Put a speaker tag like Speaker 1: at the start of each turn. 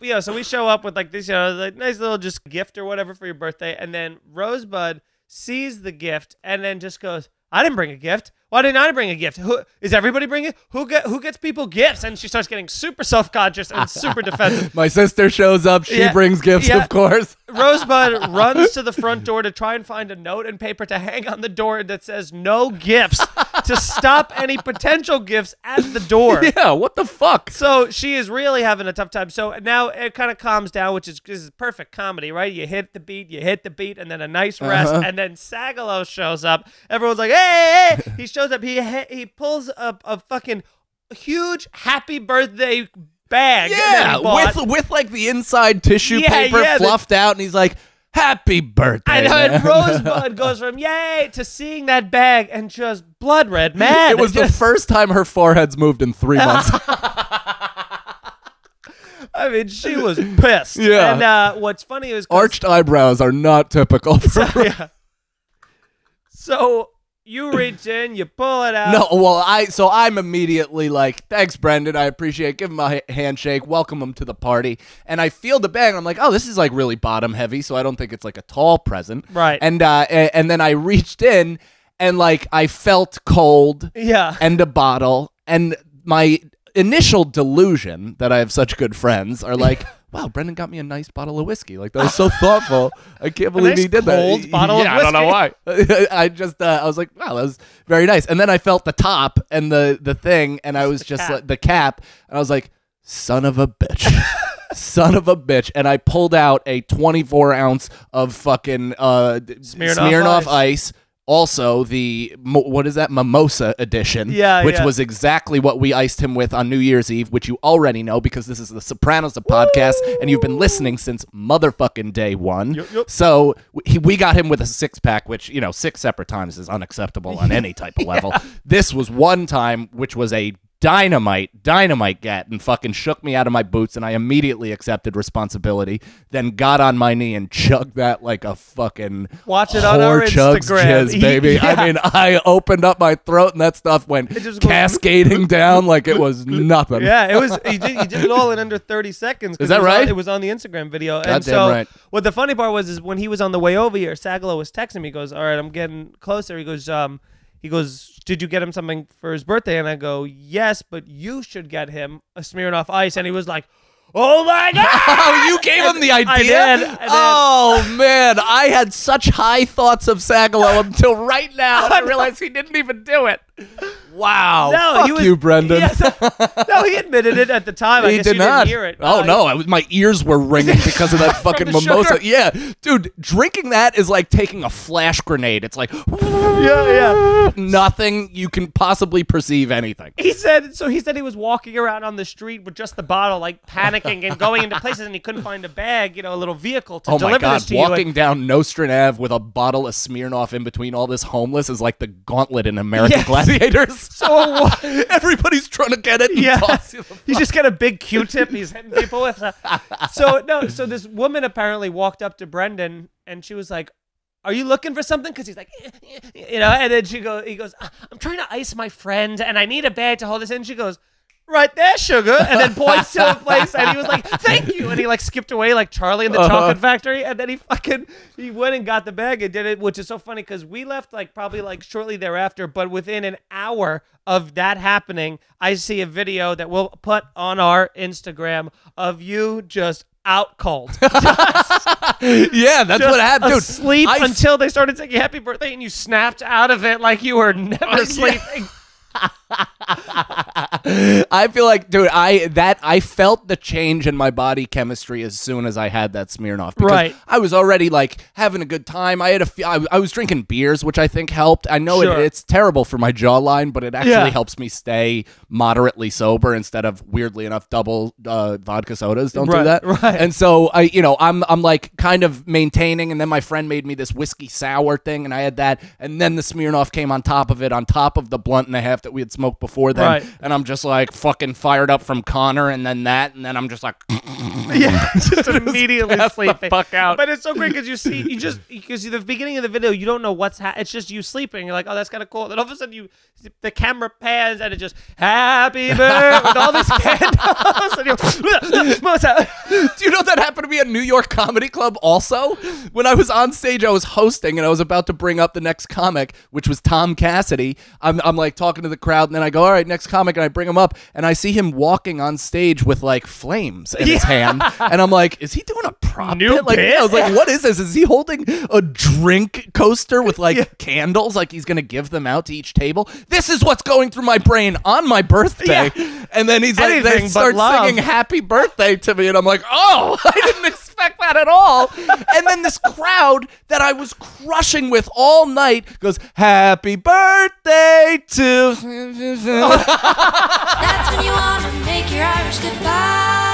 Speaker 1: you know, so we show up with like this, you know, like nice little just gift or whatever for your birthday, and then Rosebud sees the gift and then just goes, "I didn't bring a gift. Why didn't I bring a gift? Who is everybody bringing? Who get who gets people gifts?" And she starts getting super self conscious and super defensive.
Speaker 2: My sister shows up. She
Speaker 1: Yeah.
Speaker 2: brings gifts,
Speaker 1: Yeah.
Speaker 2: of course.
Speaker 1: Rosebud runs to the front door to try and find a note and paper to hang on the door that says "No gifts" to stop any potential gifts at the door.
Speaker 2: Yeah, what the fuck?
Speaker 1: So she is really having a tough time. So now it kind of calms down, which is this is perfect comedy, right? You hit the beat, you hit the beat, and then a nice rest,
Speaker 2: Uh-huh.
Speaker 1: and then Sagalow shows up. Everyone's like, "Hey, hey!" hey." He shows up. He he pulls a, a fucking huge happy birthday bag.
Speaker 2: Yeah, with with like the inside tissue
Speaker 1: Yeah,
Speaker 2: paper
Speaker 1: yeah, the-
Speaker 2: fluffed out, and he's like, "Happy birthday!"
Speaker 1: I know, and
Speaker 2: man."
Speaker 1: Rosebud goes from yay to seeing that bag and just blood red mad.
Speaker 2: It was the first time her forehead's moved in three months.
Speaker 1: I mean, she was pissed.
Speaker 2: Yeah.
Speaker 1: And uh, what's funny is
Speaker 2: Arched eyebrows are not typical. For
Speaker 1: yeah. So you reach in, you pull it out.
Speaker 2: No, well, I so I'm immediately like, thanks, Brendan. I appreciate. it. Give him a handshake, welcome him to the party, and I feel the bag. I'm like, oh, this is like really bottom heavy, so I don't think it's like a tall present,
Speaker 1: Right.
Speaker 2: And uh, and then I reached in, and like I felt cold,
Speaker 1: Yeah.
Speaker 2: and a bottle, and my initial delusion that I have such good friends are like. Wow, Brendan got me a nice bottle of whiskey. Like that was so thoughtful. I can't believe
Speaker 1: nice
Speaker 2: he did
Speaker 1: cold
Speaker 2: that.
Speaker 1: bottle of
Speaker 2: yeah, I don't know why. I just uh, I was like, wow, that was very nice. And then I felt the top and the the thing, and I was
Speaker 1: the
Speaker 2: just
Speaker 1: cap.
Speaker 2: like the cap, and I was like, son of a bitch. Son of a bitch, and I pulled out a 24 ounce of fucking uh,
Speaker 1: Smirnoff
Speaker 2: Smirnoff
Speaker 1: Ice.
Speaker 2: ice. Also, the what is that mimosa edition?
Speaker 1: Yeah,
Speaker 2: which
Speaker 1: yeah.
Speaker 2: was exactly what we iced him with on New Year's Eve, which you already know because this is the Sopranos the podcast, and you've been listening since motherfucking day one.
Speaker 1: Yup, yup.
Speaker 2: So he, we got him with a six pack, which you know six separate times is unacceptable on any type of level. This was one time, which was a dynamite, dynamite get, and fucking shook me out of my boots, and I immediately accepted responsibility. Then got on my knee and chugged that like a fucking
Speaker 1: Watch it on our
Speaker 2: chugs
Speaker 1: Instagram.
Speaker 2: jizz, baby.
Speaker 1: Yeah.
Speaker 2: I mean, I opened up my throat, and that stuff went cascading down like it was nothing.
Speaker 1: Yeah, it was. He did, he did it all in under thirty seconds.
Speaker 2: Is that
Speaker 1: it
Speaker 2: right?
Speaker 1: On, it was on the Instagram video. and
Speaker 2: Goddamn
Speaker 1: so,
Speaker 2: right.
Speaker 1: what the funny part was is when he was on the way over here, Sagalow was texting me. He goes, "All right, I'm getting closer." He goes, "Um, he goes, did you get him something for his birthday?" And I go, "Yes, but you should get him a Smirnoff Ice." And he was like, "Oh my god!"
Speaker 2: Oh, you gave him the idea?
Speaker 1: I did, I did.
Speaker 2: Oh man, I had such high thoughts of Sagalow until right now. I realized he didn't even do it. Wow.
Speaker 1: No,
Speaker 2: Fuck
Speaker 1: he was,
Speaker 2: you, Brendan.
Speaker 1: Yes. no, he admitted it at the time. I
Speaker 2: he
Speaker 1: guess
Speaker 2: did
Speaker 1: you didn't hear it.
Speaker 2: Oh
Speaker 1: Uh,
Speaker 2: no, I was, my ears were ringing because of that fucking mimosa.
Speaker 1: sugar.
Speaker 2: Yeah, dude, drinking that is like taking a flash grenade. It's like
Speaker 1: Yeah, yeah.
Speaker 2: nothing you can possibly perceive anything.
Speaker 1: He said so. He said he was walking around on the street with just the bottle, like panicking and going into places, and he couldn't find a bag, you know, a little vehicle to
Speaker 2: Oh
Speaker 1: deliver
Speaker 2: my god,
Speaker 1: this to you.
Speaker 2: walking down Nostrand Ave with a bottle of Smirnoff in between all this homeless is like the gauntlet in American
Speaker 1: Yes.
Speaker 2: Gladiators.
Speaker 1: So
Speaker 2: everybody's trying to get it.
Speaker 1: Yeah,
Speaker 2: toss you the
Speaker 1: he's just got a big Q-tip. He's hitting people with. So no, so this woman apparently walked up to Brendan, and she was like. Are you looking for something? Because he's like, "Eh, eh," you know, and then she goes, he goes, "Ah, I'm trying to ice my friend, and I need a bag to hold this in. She goes, right there, sugar, and then points to a place, and he was like, thank you, and he like skipped away like Charlie in the
Speaker 2: Uh-huh.
Speaker 1: chocolate factory, and then he fucking he went and got the bag and did it, which is so funny because we left like probably like shortly thereafter, but within an hour of that happening, I see a video that we'll put on our Instagram of you just out cold.
Speaker 2: yeah, that's what happened, dude.
Speaker 1: Asleep
Speaker 2: I-
Speaker 1: until they started singing happy birthday and you snapped out of it like you were never sleeping.
Speaker 2: I feel like, dude, I that I felt the change in my body chemistry as soon as I had that Smirnoff. Because
Speaker 1: Right.
Speaker 2: I was already like having a good time. I had a, fe- I, I was drinking beers, which I think helped. I know
Speaker 1: Sure.
Speaker 2: it, it's terrible for my jawline, but it actually
Speaker 1: Yeah.
Speaker 2: helps me stay moderately sober instead of weirdly enough double uh, vodka sodas. Don't do that.
Speaker 1: right.
Speaker 2: And so I, you know, I'm I'm like kind of maintaining, and then my friend made me this whiskey sour thing, and I had that, and then the Smirnoff came on top of it, on top of the blunt and a half that we had smoked before then,
Speaker 1: Right.
Speaker 2: and I'm just like fucking fired up from Connor, and then that, and then I'm just like,
Speaker 1: yeah, just immediately sleeping.
Speaker 2: fuck out.
Speaker 1: But it's so great because you see, you just because the beginning of the video, you don't know what's ha- it's just you sleeping. You're like, oh, that's kind of cool. Then all of a sudden, you the camera pans and it just happy birthday with all these candles, and you're
Speaker 2: at New York Comedy Club also. When I was on stage, I was hosting and I was about to bring up the next comic, which was Tom Cassidy. I'm, I'm like talking to the crowd, and then I go, All right, next comic. And I bring him up, and I see him walking on stage with like flames in his hand. And I'm like, Is he doing a prop
Speaker 1: New
Speaker 2: bit? Like,
Speaker 1: bit?
Speaker 2: I was like, What is this? Is he holding a drink coaster with like candles? Like he's going to give them out to each table? This is what's going through my brain on my birthday. yeah. And then he's like,
Speaker 1: Anything
Speaker 2: they start singing happy birthday to me and i'm like oh i didn't expect that at all and then this crowd that i was crushing with all night goes happy birthday to
Speaker 3: That's when you wanna make your Irish goodbye.